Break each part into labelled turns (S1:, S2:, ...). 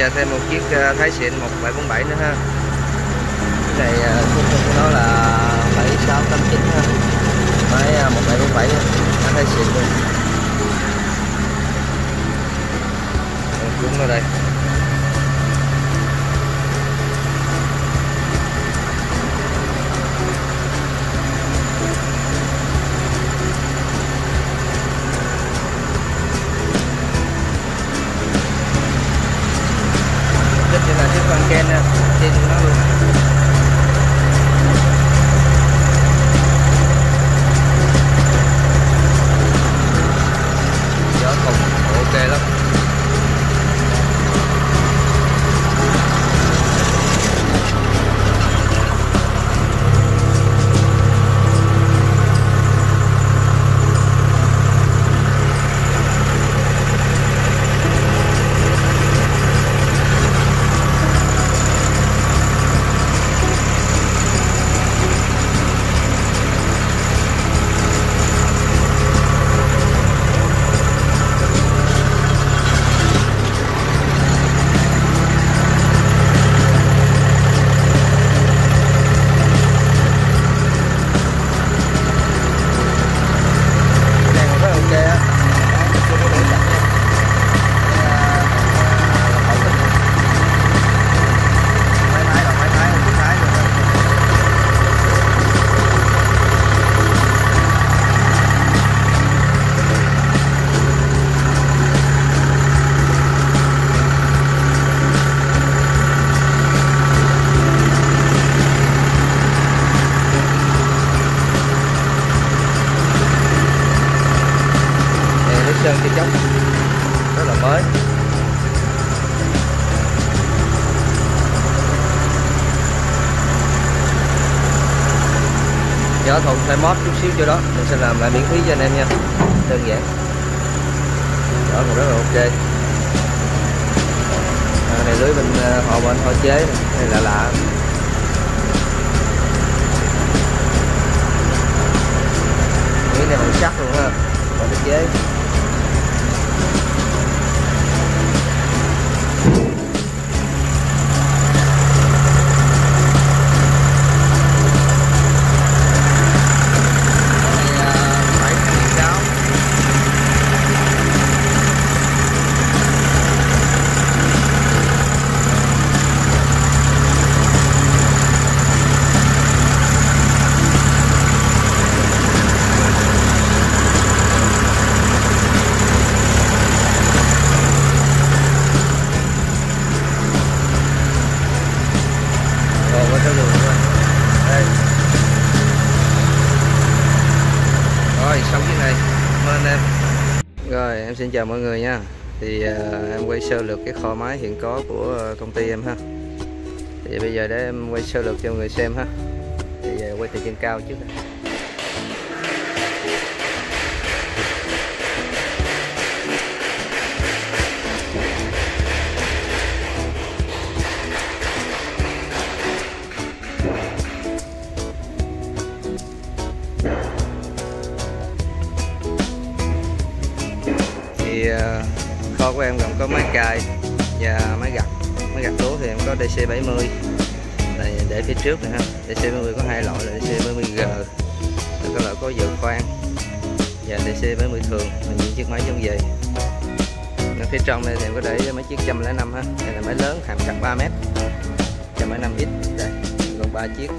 S1: Giờ thêm một chiếc ờ, Thái xịn 1747 nữa ha. Cái này ờ, khung của nó là 7689 ha. Máy ờ, 1747 nó Thái xịn luôn. Đúng ở đây. This là chiếc con Ken trên nó luôn. Gió thùng ok lắm. Cái này còn rất ok á. Đó, chưa có để chặt nha. Đây là, ờ, hậu tích. Máy thái là máy thái, không biết thái luôn á. Đây, rất là mới. Gió thùng phải mót chút xíu cho đó. Mình sẽ làm lại miễn phí cho anh em nha. Đơn giản. Đó cũng rất là ok. À, này lưới bên ờ, họ bên họ chế này lạ lạ miếng này bằng sắt luôn ha còn được chế Này, à, bảy nghìn sáu. Rồi, đường luôn. Đây. Rồi, xong cái này. Cảm ơn em. Rồi, em xin chào mọi người nha. Thì uh, em quay sơ lược cái kho máy hiện có của ờ, công ty em ha. Thì bây giờ để em quay sơ lược cho mọi người xem ha. Thì ờ, quay từ trên cao trước. đây. Thì kho của em gồm có máy cài và máy gặt. Máy gặt lúa thì em có DC 70 này để phía trước này ha. DC 70 có hai loại là DC 70G là có loại có dự khoan, và DC 70 thường, là những chiếc máy giống vậy. Ở phía trong đây thì em có để mấy chiếc 105 ha. Đây là máy lớn, hàm cắt 3 mét. 105 x, đây còn ba chiếc.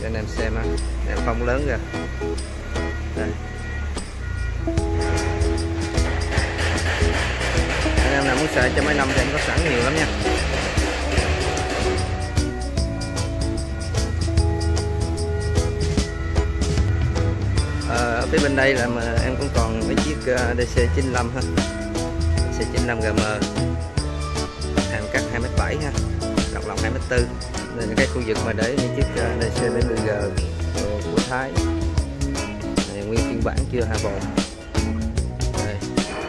S1: Cho anh em xem ha. Em phong lớn kìa. Đây em nào muốn xài cho mấy năm thì em có sẵn nhiều lắm nha. Ờ, ở phía bên đây là mà em cũng còn mấy chiếc ờ, DC95 ha. DC95 GM hàng cắt 2m7 ha rộng lòng 2m4 đây là cái khu vực mà để những chiếc ờ, DC70G của Thái. Này, nguyên phiên bản chưa hạ bồn đây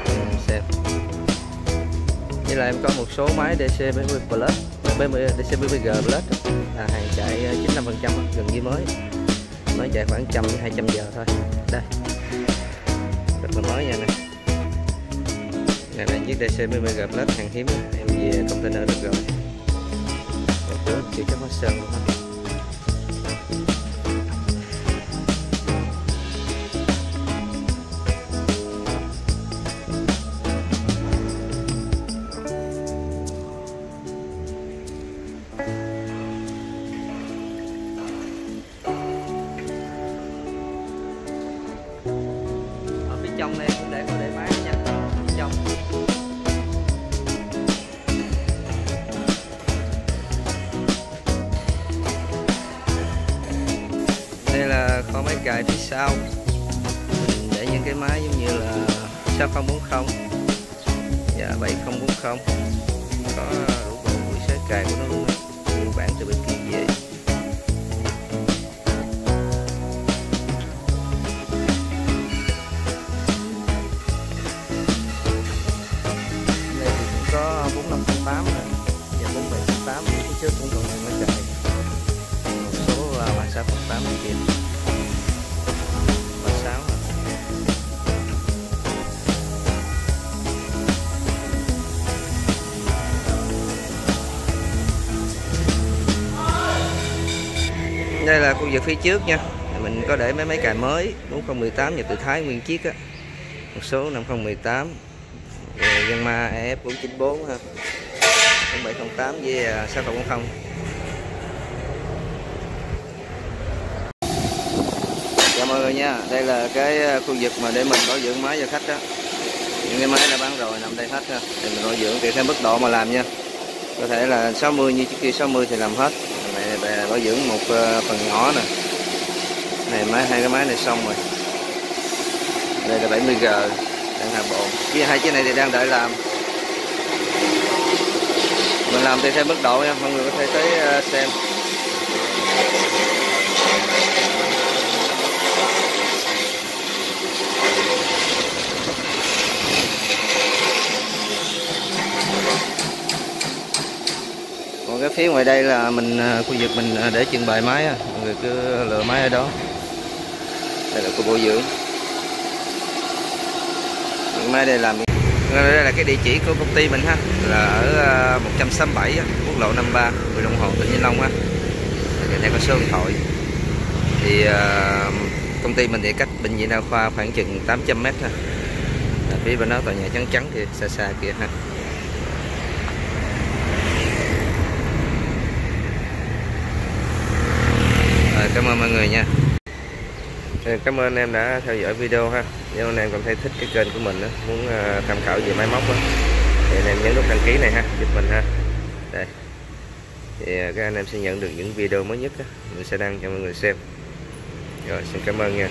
S1: em xem như là em có một số máy DC70 Plus DC70G Plus là hàng chạy ờ, 95% gần như mới. Mới chạy khoảng trăm, hai trăm giờ thôi. Đây. Rất là mới nha này này là chiếc DC BMG Plus hàng hiếm, em về container được rồi. Trước chưa chắc hết sơn luôn trong này cũng để có để máy nha phía trong đây là kho máy cài phía sau. Mình để những cái máy giống như là 6040 và 7040 có đủ bộ buổi sáng cài của nó luôn bản từ bên kia về. Đây phía trước nha. Mình có để mấy máy cài mới 4018 nhập từ Thái nguyên chiếc á. Một số 5018 rồi Yanma EF 494 ha. 0708 với à, 6040 Chào dạ mọi người nha đây là cái à, khu vực mà để mình bảo dưỡng máy cho khách đó những cái máy đã bán rồi nằm đây hết ha. Thì mình bảo dưỡng tùy theo mức độ mà làm nha. Có thể là 60 như chiếc kia 60 thì làm hết này là bảo dưỡng một ờ, phần nhỏ nè. Này, máy, hai cái máy này xong rồi. Đây là 70G đang hạ bộ. Với hai chiếc này thì đang đợi làm. Mình làm tùy theo mức độ nha, mọi người có thể tới ờ, xem. Phía ngoài đây là mình à, khu vực mình à, để trưng bày máy mọi người cứ lựa máy ở đó. Đây là khu bảo dưỡng. Những máy đây làm đây là cái địa chỉ của công ty mình ha. Là ở à, 167 quốc lộ 53 huyện Long Hồ tỉnh Vĩnh Long á. Đây có số điện thoại. Thì công ty mình thì cách bệnh viện đa khoa khoảng chừng 800 mét ha phía bên đó tòa nhà trắng trắng kia xa xa kia ha Rồi, cảm ơn mọi người nha. Rồi, cảm ơn em đã theo dõi video ha. Nếu anh em cảm thấy thích cái kênh của mình đó, muốn à, tham khảo về máy móc đó, thì anh em nhấn nút đăng ký này ha giúp mình ha. Đây. Thì à, các anh em sẽ nhận được những video mới nhất đó. mình sẽ đăng cho mọi người xem. Rồi xin cảm ơn nha.